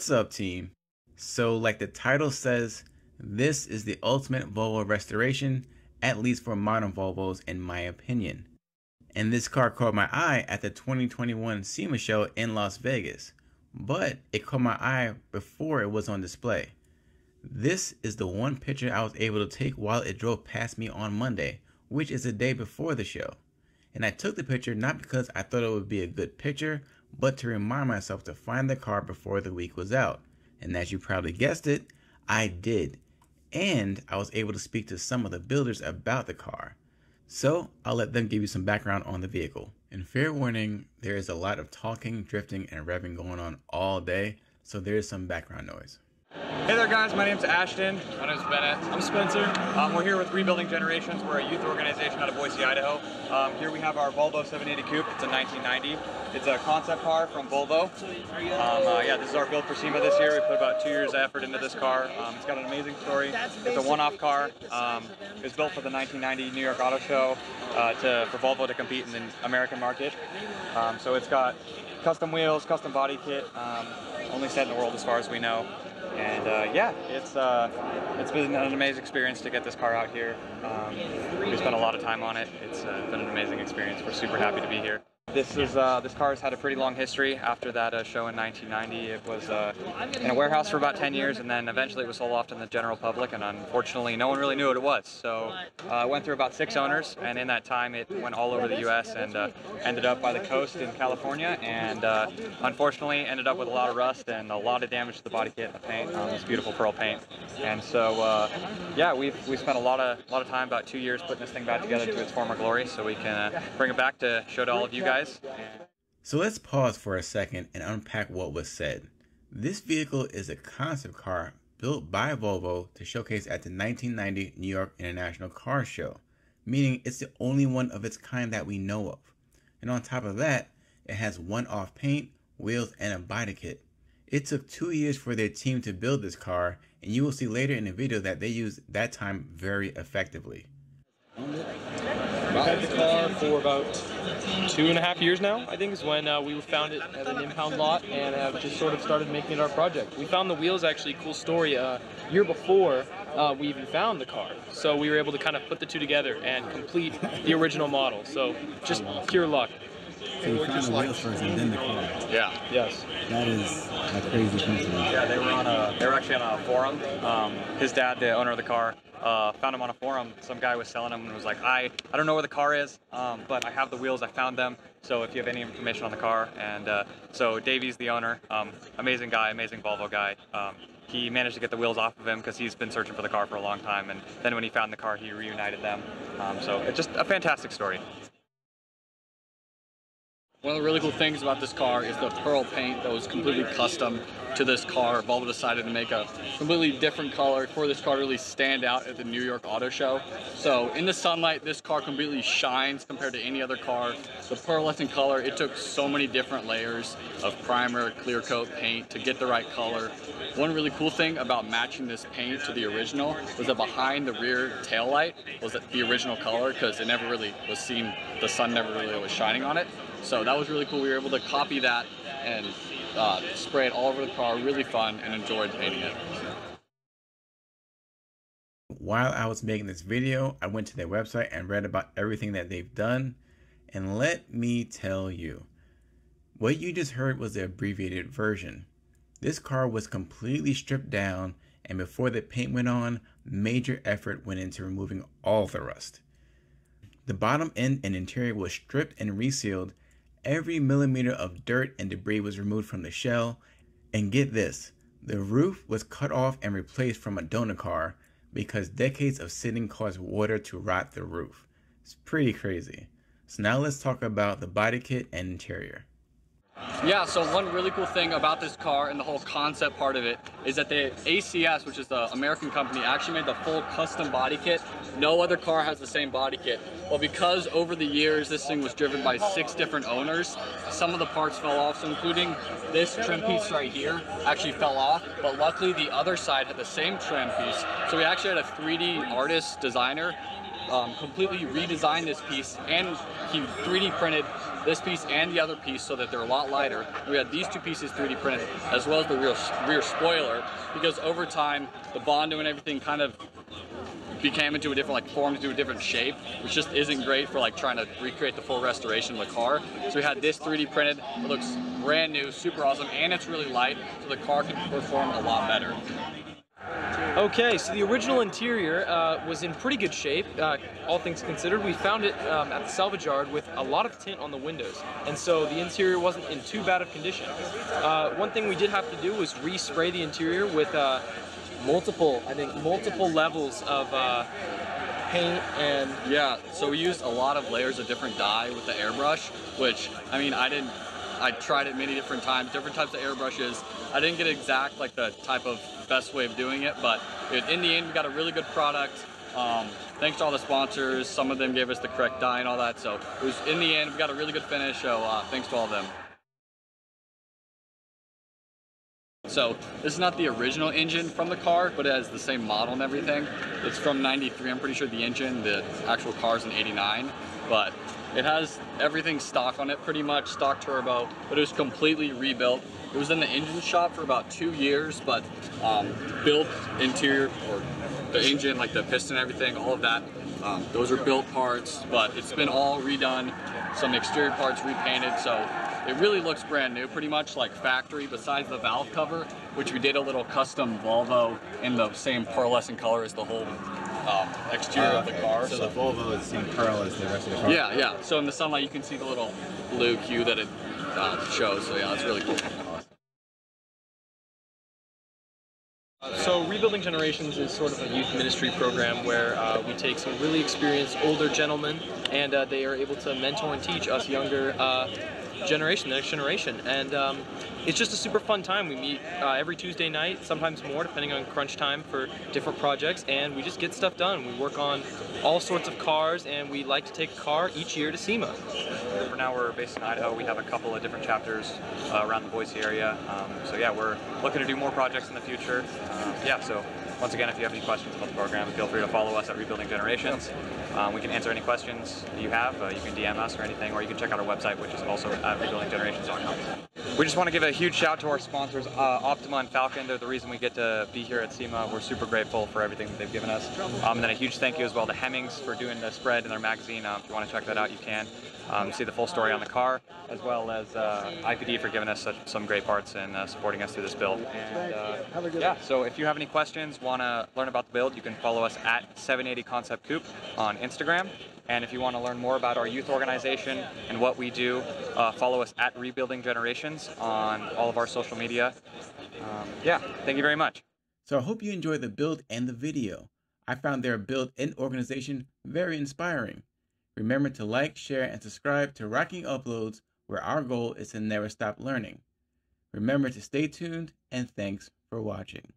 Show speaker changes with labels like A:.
A: What's up, team? So, like the title says, this is the ultimate Volvo restoration, at least for modern Volvos, in my opinion. And this car caught my eye at the 2021 SEMA show in Las Vegas, but it caught my eye before it was on display. This is the one picture I was able to take while it drove past me on Monday, which is the day before the show. And I took the picture not because I thought it would be a good picture, but to remind myself to find the car before the week was out. And as you probably guessed it, I did. And I was able to speak to some of the builders about the car. So I'll let them give you some background on the vehicle. And fair warning, there is a lot of talking, drifting, and revving going on all day, so there is some background noise.
B: Hey there guys, my name's Ashton.
C: My name's Bennett.
B: I'm Spencer. Um, we're here with Rebuilding Generations. We're a youth organization out of Boise, Idaho. Um, here we have our Volvo 780 Coupe. It's a 1990. It's a concept car from Volvo. Um, uh, yeah, this is our build for SEMA this year. We put about two years effort into this car. Um, it's got an amazing story. It's a one-off car. Um, it was built for the 1990 New York Auto Show uh, to, for Volvo to compete in the American market. Um, so it's got custom wheels, custom body kit, only set in the world as far as we know. And uh, yeah, it's uh, it's been an amazing experience to get this car out here. Um, we spent a lot of time on it. It's uh, been an amazing experience. We're super happy to be here. This is uh, this car has had a pretty long history. After that uh, show in 1990, it was uh, in a warehouse for about 10 years, and then eventually it was sold off to the general public. And unfortunately, no one really knew what it was. So uh, it went through about six owners, and in that time, it went all over the U.S. and uh, ended up by the coast in California. And uh, unfortunately, ended up with a lot of rust and a lot of damage to the body kit and the paint. Um, this beautiful pearl paint. And so, yeah, we've we spent a lot of a lot of time, about two years, putting this thing back together to its former glory, so we can bring it back to show to all of you guys guys.
A: So let's pause for a second and unpack what was said. This vehicle is a concept car built by Volvo to showcase at the 1990 New York International Car Show, meaning it's the only one of its kind that we know of. And on top of that, it has one off paint, wheels, and a body kit. It took two years for their team to build this car, and you will see later in the video that they used that time very effectively.
C: We've had the car for about two and a half years now, I think, is when uh, we found it at an impound lot and have just sort of started making it our project. We found the wheels actually, cool story, uh, year before uh, we even found the car. So we were able to kind of put the two together and complete the original model. So just pure luck.
D: So you found the wheels first and then the car.
B: Yeah.
C: Yes.
D: That is a crazy coincidence.
B: Yeah, they were on a. They were actually on a forum. Um, his dad, the owner of the car, uh, found them on a forum. Some guy was selling them and was like, I, I don't know where the car is, um, but I have the wheels. I found them. So if you have any information on the car, and uh, so Davey's the owner. Um, amazing guy, amazing Volvo guy. Um, he managed to get the wheels off of him because he's been searching for the car for a long time. And then when he found the car, he reunited them. Um, so it's just a fantastic story.
C: One of the really cool things about this car is the pearl paint that was completely custom to this car. Volvo decided to make a completely different color for this car to really stand out at the New York Auto Show. So in the sunlight, this car completely shines compared to any other car. The pearlescent color, it took so many different layers of primer, clear coat paint to get the right color. One really cool thing about matching this paint to the original was that behind the rear tail light was the original color because it never really was seen, the sun never really was shining on it. So that was really cool. We were able to copy that and uh, spray it all over the car. Really fun and enjoyed painting it.
A: While I was making this video, I went to their website and read about everything that they've done. And let me tell you, what you just heard was the abbreviated version. This car was completely stripped down, and before the paint went on, major effort went into removing all the rust. The bottom end and interior was stripped and resealed, Every millimeter of dirt and debris was removed from the shell. And get this the roof was cut off and replaced from a donor car because decades of sitting caused water to rot the roof. It's pretty crazy. So now let's talk about the body kit and interior.
C: Yeah, so one really cool thing about this car and the whole concept part of it is that the ACS, which is the American company, actually made the full custom body kit. No other car has the same body kit. Well, because over the years this thing was driven by six different owners, some of the parts fell off, so including this trim piece right here actually fell off, but luckily the other side had the same trim piece. So we actually had a 3D artist designer um, completely redesigned this piece and he 3D printed this piece and the other piece so that they're a lot lighter. We had these two pieces 3D printed as well as the rear, rear spoiler because over time the Bondo and everything kind of became into a different like formed into a different shape which just isn't great for like trying to recreate the full restoration of the car. So we had this 3d printed. It looks brand new super awesome and it's really light so the car can perform a lot better
E: Okay, so the original interior uh, was in pretty good shape, uh, all things considered. We found it um, at the salvage yard with a lot of tint on the windows, and so the interior wasn't in too bad of condition. Uh, one thing we did have to do was respray the interior with uh, multiple, I think, multiple levels of uh, paint and
C: yeah so we used a lot of layers of different dye with the airbrush which i mean i didn't i tried it many different times different types of airbrushes i didn't get exact like the type of best way of doing it but in the end we got a really good product. Um, thanks to all the sponsors. Some of them gave us the correct dye and all that so it was in the end we got a really good finish so uh, thanks to all of them. So this is not the original engine from the car, but it has the same model and everything. It's from 93, I'm pretty sure the engine, the actual car's in 89, but it has everything stock on it pretty much, stock turbo, but it was completely rebuilt. It was in the engine shop for about two years, but um, built interior, or the engine, like the piston everything, all of that, um, those are built parts, but it's been all redone, some exterior parts repainted, so it really looks brand new, pretty much like factory, besides the valve cover, which we did a little custom Volvo in the same pearlescent color as the whole um, exterior of the car.
D: So, the Volvo is the same pearl as the rest of the car.
C: Yeah, yeah. So in the sunlight, you can see the little blue hue that it uh, shows. So yeah, it's really cool.
E: So Rebuilding Generations is sort of a youth ministry program where uh, we take some really experienced older gentlemen and uh, they are able to mentor and teach us younger uh, generation, the next generation. And um, it's just a super fun time. We meet uh, every Tuesday night, sometimes more, depending on crunch time for different projects, and we just get stuff done. We work on all sorts of cars, and we like to take a car each year to SEMA.
B: For now, we're based in Idaho. We have a couple of different chapters uh, around the Boise area. Um, so yeah, we're looking to do more projects in the future. Um, yeah, so once again, if you have any questions about the program, feel free to follow us at Rebuilding Generations. Um, we can answer any questions you have. Uh, you can DM us or anything, or you can check out our website, which is also at rebuildinggenerations.com. We just want to give a huge shout to our sponsors, uh, Optima and Falcon. They're the reason we get to be here at SEMA. We're super grateful for everything that they've given us. Um, and then a huge thank you as well to Hemmings for doing the spread in their magazine. Um, if you want to check that out, you can. Um, see the full story on the car, as well as uh, IPD for giving us such, some great parts and uh, supporting us through this build. And uh, yeah, so if you have any questions, want to learn about the build, you can follow us at 780 Concept Coupe on Instagram. And if you want to learn more about our youth organization and what we do, uh, follow us at Rebuilding Generations on all of our social media. Um, yeah, thank you very much.
A: So I hope you enjoy the build and the video. I found their build and organization very inspiring. Remember to like, share, and subscribe to RyKing Uploads, where our goal is to never stop learning. Remember to stay tuned, and thanks for watching.